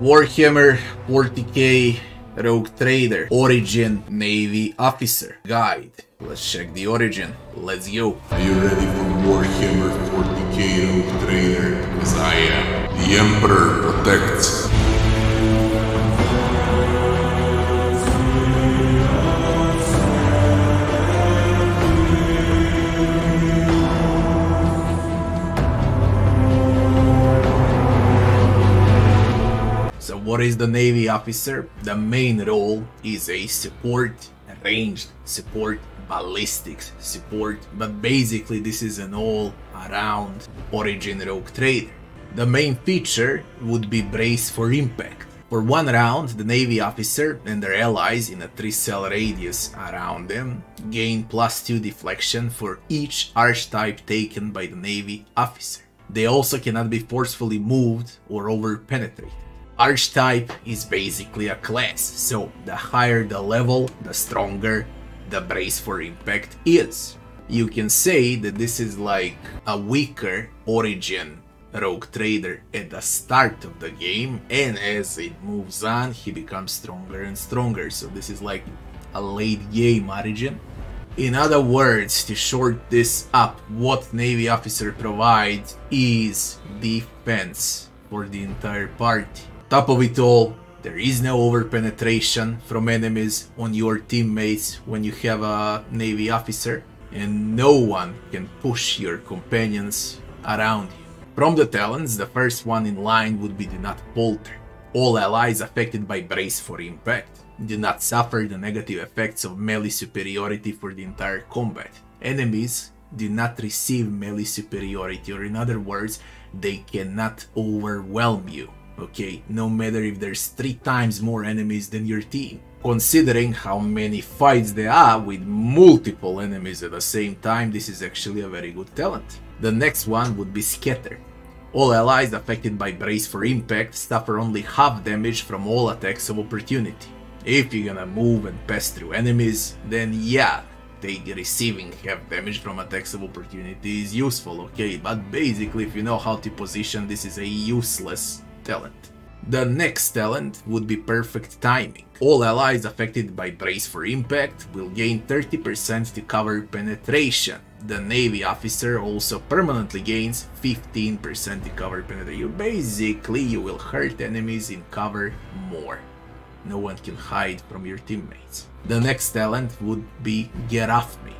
Warhammer 40k Rogue Trader Origin Navy Officer Guide. Let's check the origin. Let's go. Are you ready for Warhammer 40k Rogue Trader? As I am. The Emperor protects. What is the Navy officer? The main role is a support, ranged support, ballistics support, but basically this is an all-around Origin Rogue Trader. The main feature would be brace for impact. For one round, the Navy officer and their allies in a 3 cell radius around them gain plus 2 deflection for each archetype taken by the Navy officer. They also cannot be forcefully moved or over penetrated. Archetype is basically a class, so the higher the level, the stronger the brace for impact is. You can say that this is like a weaker origin rogue trader at the start of the game and as it moves on he becomes stronger and stronger so this is like a late game origin in other words, to short this up, what Navy officer provides is defense for the entire party. Top of it all, there is no overpenetration from enemies on your teammates when you have a Navy officer, and no one can push your companions around you. From the talents, the first one in line would be Do Not Falter. All allies affected by Brace for Impact do not suffer the negative effects of melee superiority for the entire combat. Enemies do not receive melee superiority, or in other words, they cannot overwhelm you. Okay, no matter if there's three times more enemies than your team. Considering how many fights there are with multiple enemies at the same time, this is actually a very good talent. The next one would be Scatter. All allies affected by Brace for Impact suffer only half damage from all attacks of opportunity. If you're gonna move and pass through enemies, then yeah, they receiving half damage from attacks of opportunity is useful, okay, but basically if you know how to position, this is a useless talent. The next talent would be Perfect Timing. All allies affected by Brace for Impact will gain 30% to cover penetration. The Navy officer also permanently gains 15% to cover penetration. Basically, you will hurt enemies in cover more. No one can hide from your teammates. The next talent would be Get Off Me.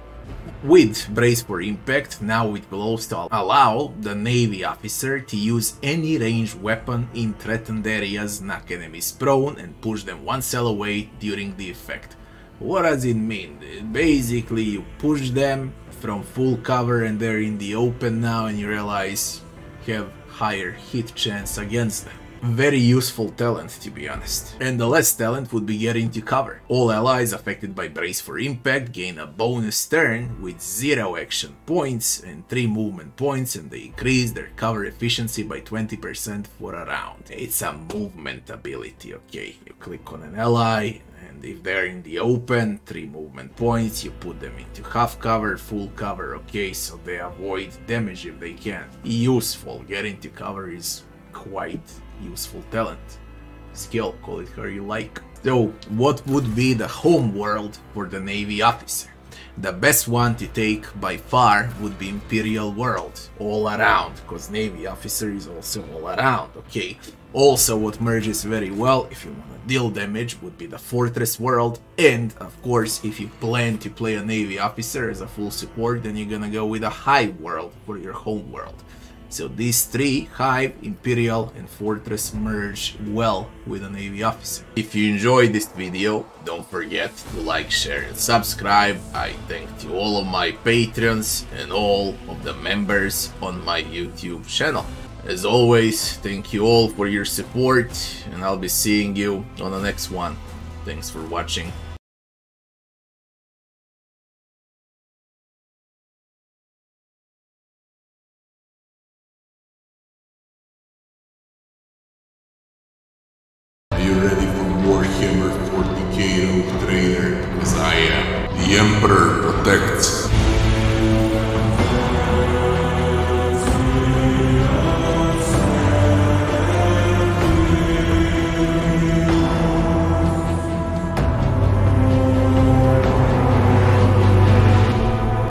With Brace for Impact, now it will also allow the Navy officer to use any ranged weapon in threatened areas, knock enemies prone and push them one cell away during the effect. What does it mean? Basically you push them from full cover and they're in the open now and you realize you have higher hit chance against them very useful talent to be honest. And the last talent would be getting to cover. All allies affected by Brace for Impact gain a bonus turn with 0 action points and 3 movement points and they increase their cover efficiency by 20% for a round. It's a movement ability, okay? You click on an ally and if they're in the open, 3 movement points, you put them into half cover, full cover, okay? So they avoid damage if they can. Useful, getting to cover is quite useful talent. Skill, call it how you like. So, what would be the home world for the Navy officer? The best one to take by far would be Imperial World, all around, because Navy officer is also all around, okay? Also, what merges very well, if you want to deal damage, would be the Fortress World, and, of course, if you plan to play a Navy officer as a full support, then you're gonna go with a Hive World for your home world. So these three, Hive, Imperial and Fortress merge well with a Navy officer. If you enjoyed this video, don't forget to like, share and subscribe. I thank to all of my patrons and all of the members on my YouTube channel. As always, thank you all for your support and I'll be seeing you on the next one. Thanks for watching. Ready for Warhammer 40k Rogue Trader? As I am. The Emperor protects.